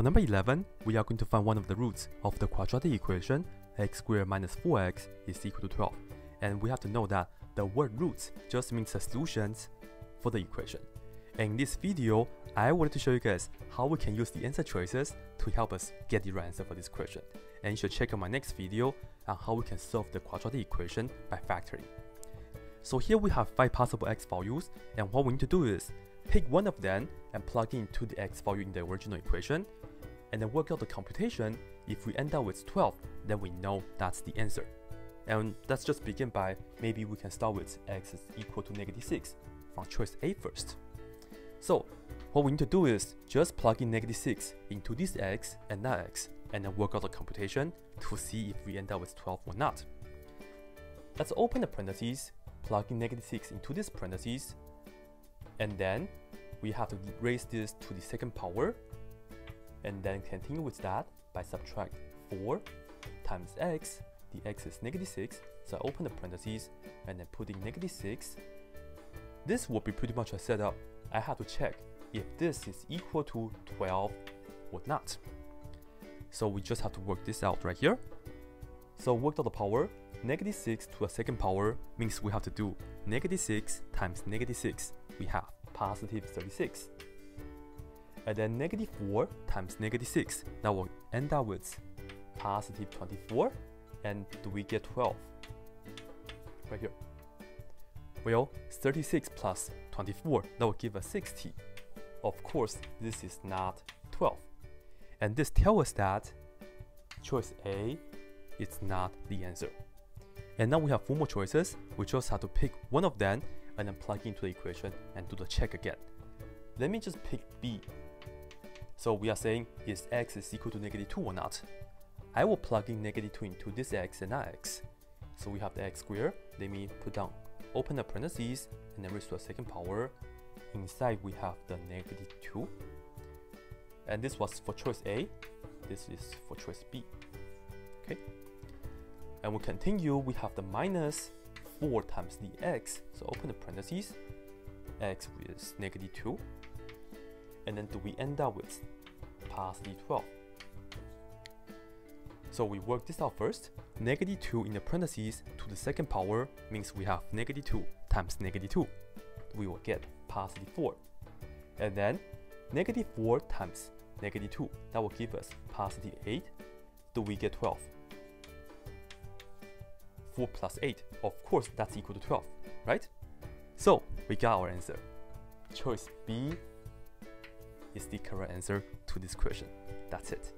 For number 11, we are going to find one of the roots of the quadratic equation x squared minus 4x is equal to 12. And we have to know that the word roots just means the solutions for the equation. In this video, I wanted to show you guys how we can use the answer choices to help us get the right answer for this question. And you should check out my next video on how we can solve the quadratic equation by factoring. So here we have 5 possible x values, and what we need to do is pick one of them and plug it into the x value in the original equation, and then work out the computation. If we end up with 12, then we know that's the answer. And let's just begin by maybe we can start with x is equal to negative 6 from choice A first. So what we need to do is just plug in negative 6 into this x and that x and then work out the computation to see if we end up with 12 or not. Let's open the parentheses, plug in negative 6 into this parentheses, and then we have to raise this to the second power and then continue with that by subtract 4 times x, the x is negative 6, so I open the parentheses and then put in negative 6. This will be pretty much a setup. I have to check if this is equal to 12 or not. So we just have to work this out right here. So work out the power, negative 6 to a second power means we have to do negative 6 times negative 6. We have positive 36 and then negative 4 times negative 6. That will end up with positive 24. And do we get 12? Right here. Well, 36 plus 24, that will give us 60. Of course, this is not 12. And this tells us that choice A is not the answer. And now we have four more choices. We just have to pick one of them and then plug into the equation and do the check again. Let me just pick B so we are saying is x is equal to negative 2 or not. I will plug in negative 2 into this x and that x. So we have the x squared. Let me put down, open the parentheses, and then raise to a second power. Inside we have the negative 2. And this was for choice A. This is for choice B. Okay. And we continue, we have the minus 4 times the x. So open the parentheses. x is negative 2 and then do we end up with positive 12? So we work this out first. Negative 2 in the parentheses to the second power means we have negative 2 times negative 2. We will get positive 4. And then negative 4 times negative 2. That will give us positive 8. Do we get 12? 4 plus 8. Of course, that's equal to 12, right? So we got our answer. Choice B is the correct answer to this question. That's it.